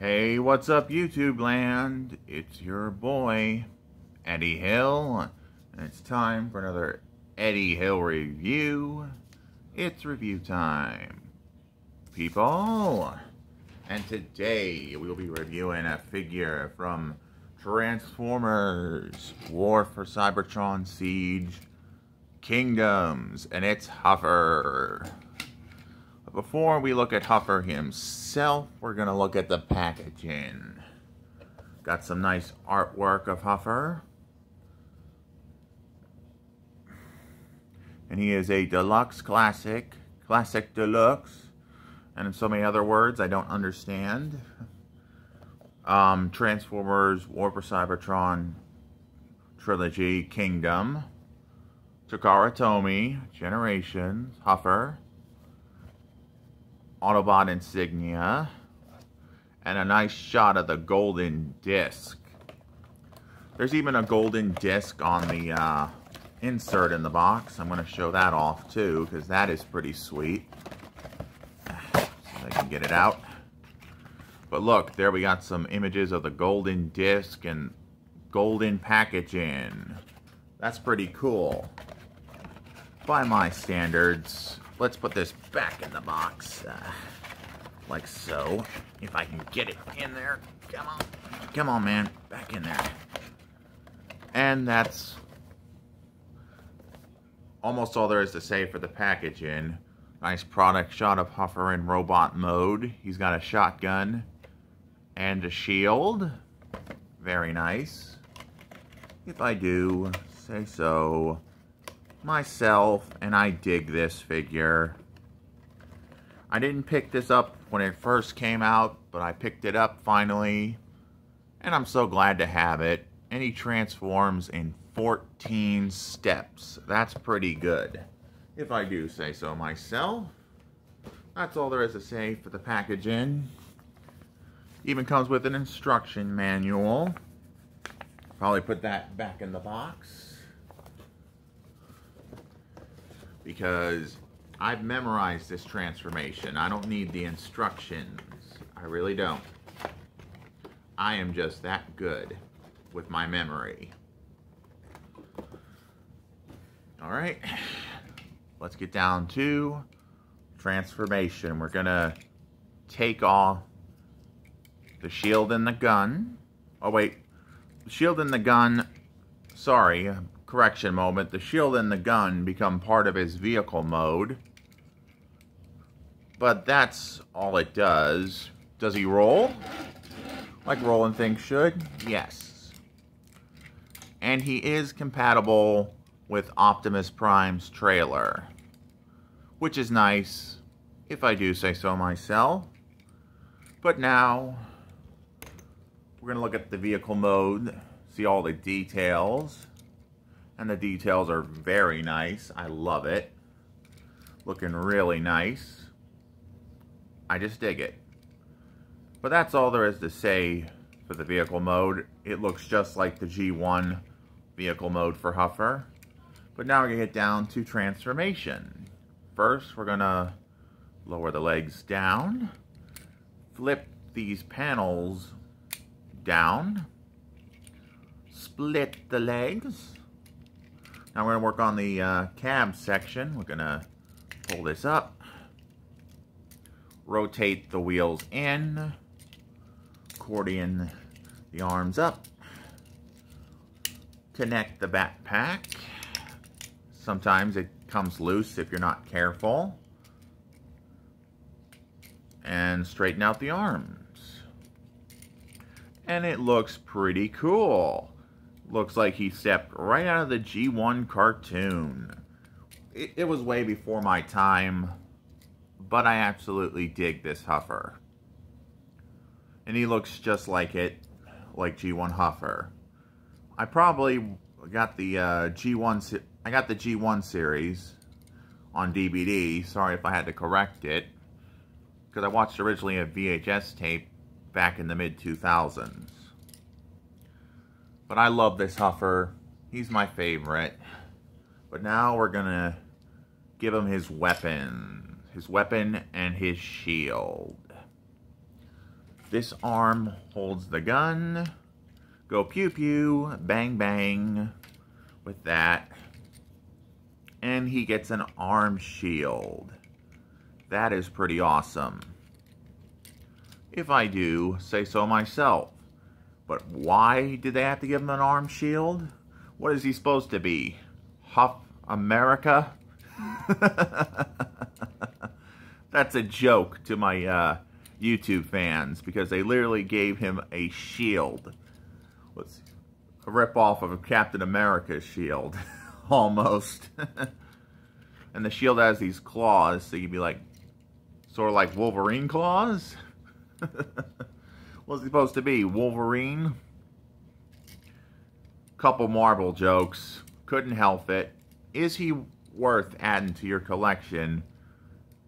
Hey, what's up, YouTube land? It's your boy, Eddie Hill, and it's time for another Eddie Hill review. It's review time, people. And today we will be reviewing a figure from Transformers War for Cybertron Siege Kingdoms, and it's Huffer. But before we look at Huffer himself, we're going to look at the packaging. Got some nice artwork of Huffer. And he is a deluxe classic, classic deluxe, and in so many other words I don't understand. Um, Transformers, War for Cybertron, Trilogy, Kingdom, Takara Tomy, Generations, Huffer, Autobot insignia, and a nice shot of the golden disc. There's even a golden disc on the uh, insert in the box. I'm going to show that off too, because that is pretty sweet. So I can get it out. But look, there we got some images of the golden disc and golden packaging. That's pretty cool. By my standards, let's put this back in the box. Uh, like so. If I can get it in there. Come on. Come on, man. Back in there. And that's almost all there is to say for the packaging. Nice product shot of Huffer in robot mode. He's got a shotgun and a shield. Very nice. If I do say so myself, and I dig this figure. I didn't pick this up when it first came out, but I picked it up finally, and I'm so glad to have it. And he transforms in 14 steps. That's pretty good, if I do say so myself. That's all there is to say for the packaging. Even comes with an instruction manual. Probably put that back in the box. Because I've memorized this transformation. I don't need the instructions. I really don't. I am just that good with my memory. All right, let's get down to transformation. We're gonna take off the shield and the gun. Oh wait, shield and the gun, sorry, correction moment, the shield and the gun become part of his vehicle mode. But that's all it does. Does he roll? Like rolling things should? Yes. And he is compatible with Optimus Prime's trailer. Which is nice, if I do say so myself. But now, we're going to look at the vehicle mode, see all the details. And the details are very nice. I love it. Looking really nice. I just dig it. But that's all there is to say for the vehicle mode. It looks just like the G1 vehicle mode for Huffer. But now we're going to get down to transformation. First, we're going to lower the legs down. Flip these panels down. Split the legs. Now we're going to work on the uh, cab section. We're going to pull this up, rotate the wheels in, accordion the arms up, connect the backpack. Sometimes it comes loose if you're not careful. And straighten out the arms. And it looks pretty cool. Looks like he stepped right out of the G1 cartoon. It, it was way before my time, but I absolutely dig this Huffer. And he looks just like it, like G1 Huffer. I probably got the uh, G1, I got the G1 series on DVD. Sorry if I had to correct it. Because I watched originally a VHS tape back in the mid-2000s. But I love this Huffer. He's my favorite. But now we're going to give him his weapon. His weapon and his shield. This arm holds the gun. Go pew pew, bang bang with that. And he gets an arm shield. That is pretty awesome. If I do say so myself. But why did they have to give him an arm shield? What is he supposed to be? Huff America? That's a joke to my uh, YouTube fans because they literally gave him a shield. What's a ripoff of Captain America's shield, almost. and the shield has these claws, so you'd be like, sort of like Wolverine claws? He supposed to be, Wolverine? Couple Marvel jokes, couldn't help it. Is he worth adding to your collection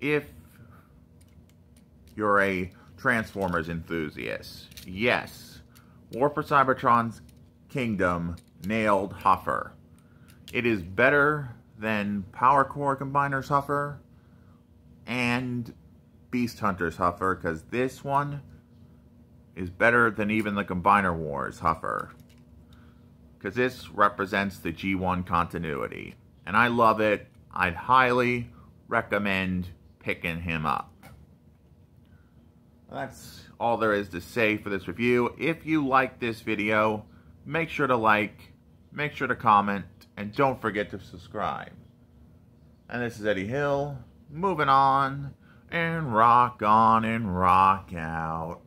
if you're a Transformers enthusiast. Yes, War for Cybertron's Kingdom nailed Huffer. It is better than Power Core Combiner's Huffer and Beast Hunter's Huffer because this one is better than even the Combiner Wars Huffer because this represents the G1 continuity and I love it. I'd highly recommend picking him up. That's all there is to say for this review. If you like this video, make sure to like, make sure to comment, and don't forget to subscribe. And this is Eddie Hill, moving on, and rock on and rock out.